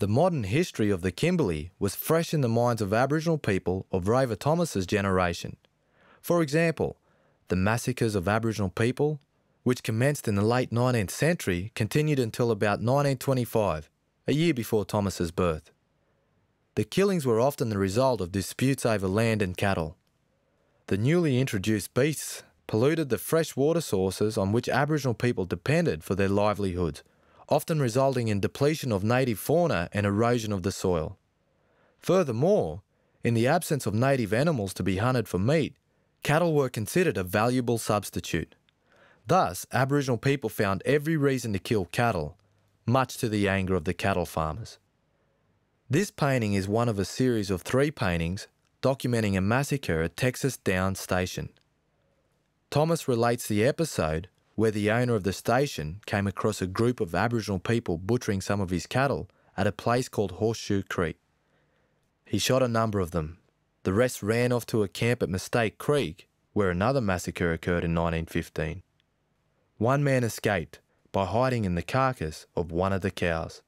The modern history of the Kimberley was fresh in the minds of Aboriginal people of Rover Thomas's generation. For example, the massacres of Aboriginal people, which commenced in the late 19th century, continued until about 1925, a year before Thomas's birth. The killings were often the result of disputes over land and cattle. The newly introduced beasts polluted the fresh water sources on which Aboriginal people depended for their livelihoods, often resulting in depletion of native fauna and erosion of the soil. Furthermore, in the absence of native animals to be hunted for meat, cattle were considered a valuable substitute. Thus, Aboriginal people found every reason to kill cattle, much to the anger of the cattle farmers. This painting is one of a series of three paintings documenting a massacre at Texas Downs Station. Thomas relates the episode where the owner of the station came across a group of Aboriginal people butchering some of his cattle at a place called Horseshoe Creek. He shot a number of them. The rest ran off to a camp at Mistake Creek, where another massacre occurred in 1915. One man escaped by hiding in the carcass of one of the cows.